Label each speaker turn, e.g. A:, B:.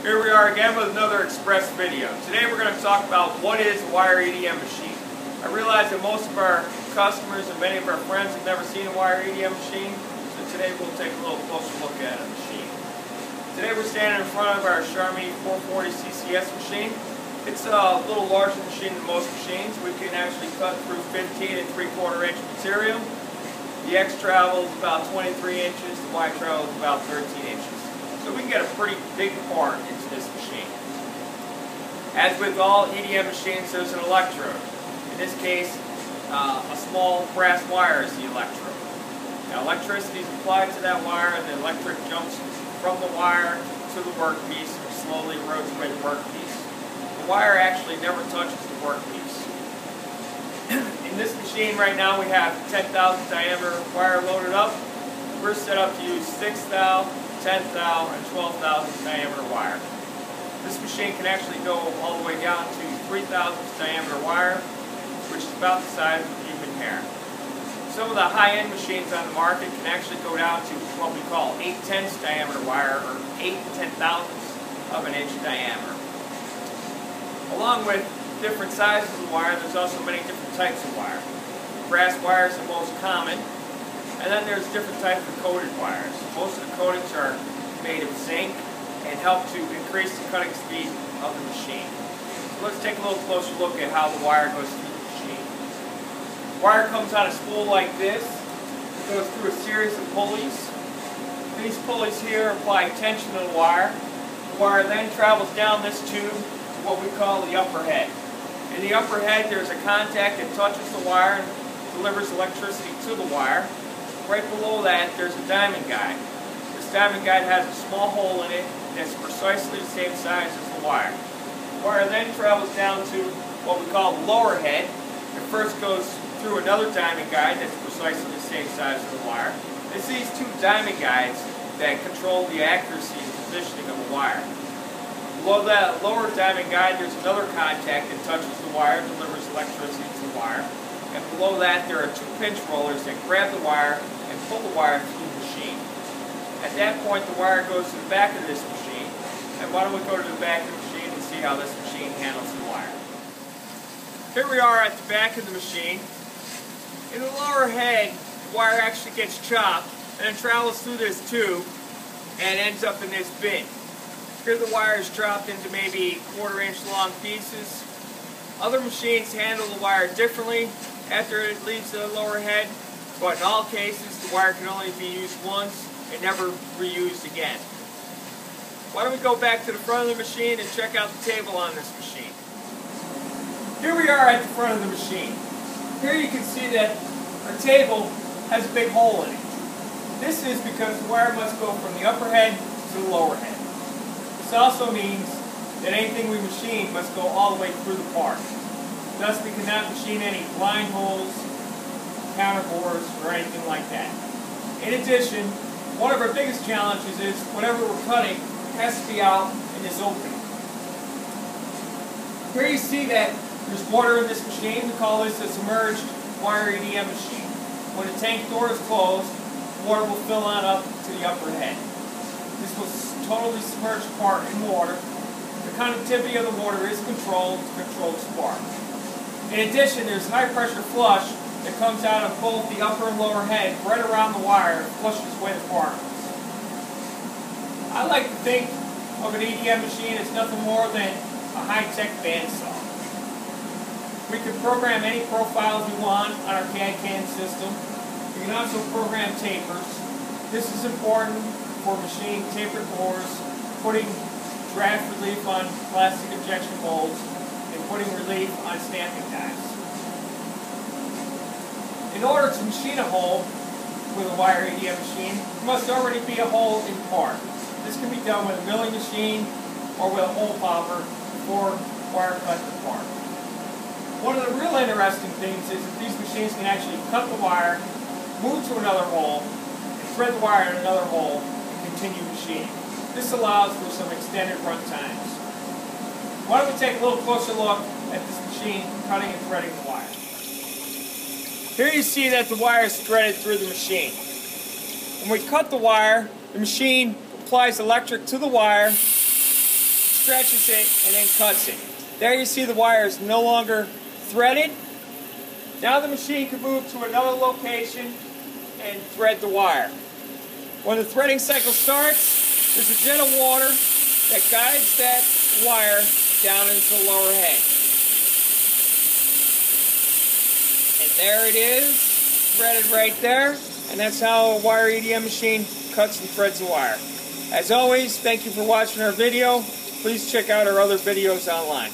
A: Here we are again with another Express video. Today we're going to talk about what is a wire EDM machine. I realize that most of our customers and many of our friends have never seen a wire EDM machine, so today we'll take a little closer look at a machine. Today we're standing in front of our Charmilles 440 CCS machine. It's a little larger machine than most machines. We can actually cut through 15 and 3 quarter inch material. The X travel is about 23 inches, the Y travel is about 13 inches. We a pretty big part into this machine. As with all EDM machines, there's an electrode. In this case, uh, a small brass wire is the electrode. Now electricity is applied to that wire and the electric jumps from the wire to the workpiece and slowly away the workpiece. The wire actually never touches the workpiece. In this machine right now we have 10,000 diameter wire loaded up. We're set up to use 6 thou 10 thou, and 12 thou diameter wire. This machine can actually go all the way down to 3 thousandths diameter wire, which is about the size of human hair. Some of the high-end machines on the market can actually go down to what we call 8 tenths diameter wire, or 8 to 10 thousandths of an inch diameter. Along with different sizes of wire, there's also many different types of wire. Brass wire is the most common, and then there's different types of coated wires. Most of the coatings are made of zinc and help to increase the cutting speed of the machine. So let's take a little closer look at how the wire goes through the machine. Wire comes on a spool like this. It goes through a series of pulleys. These pulleys here apply tension to the wire. The wire then travels down this tube to what we call the upper head. In the upper head there's a contact that touches the wire and delivers electricity to the wire. Right below that, there's a diamond guide. This diamond guide has a small hole in it that's precisely the same size as the wire. The wire then travels down to what we call the lower head. It first goes through another diamond guide that's precisely the same size as the wire. It's these two diamond guides that control the accuracy and positioning of the wire. Below that lower diamond guide, there's another contact that touches the wire, delivers electricity to the wire. And below that, there are two pinch rollers that grab the wire and pull the wire through the machine. At that point, the wire goes to the back of this machine. And why don't we go to the back of the machine and see how this machine handles the wire. Here we are at the back of the machine. In the lower head, the wire actually gets chopped and travels through this tube and ends up in this bin. Here the wire is dropped into maybe quarter inch long pieces. Other machines handle the wire differently after it leaves the lower head but in all cases, wire can only be used once and never reused again. Why don't we go back to the front of the machine and check out the table on this machine. Here we are at the front of the machine. Here you can see that our table has a big hole in it. This is because the wire must go from the upper head to the lower head. This also means that anything we machine must go all the way through the part. Thus we cannot machine any blind holes, counter bores, or anything like that. In addition, one of our biggest challenges is whatever we're cutting has to be out in this opening. Here you see that there's water in this machine. We call this a submerged wire EDM machine. When the tank door is closed, water will fill on up to the upper head. This will totally submerge the part in water. The conductivity of the water is controlled to control spark. In addition, there's high pressure flush that comes out of both the upper and lower head, right around the wire, flushes away the particles. I like to think of an EDM machine as nothing more than a high-tech bandsaw. We can program any profiles we want on our CAD-CAM system. We can also program tapers. This is important for machining tapered bores, putting draft relief on plastic injection molds, and putting relief on stamping dies. In order to machine a hole with a wire EDM machine, there must already be a hole in part. This can be done with a milling machine or with a hole popper before wire cut the part. One of the real interesting things is that these machines can actually cut the wire, move to another hole, and thread the wire in another hole and continue machining. This allows for some extended run times. Why don't we take a little closer look at this machine cutting and threading the wire. Here you see that the wire is threaded through the machine. When we cut the wire, the machine applies electric to the wire, stretches it, and then cuts it. There you see the wire is no longer threaded. Now the machine can move to another location and thread the wire. When the threading cycle starts, there's a jet of water that guides that wire down into the lower head. And there it is, threaded right there, and that's how a wire EDM machine cuts and threads the wire. As always, thank you for watching our video. Please check out our other videos online.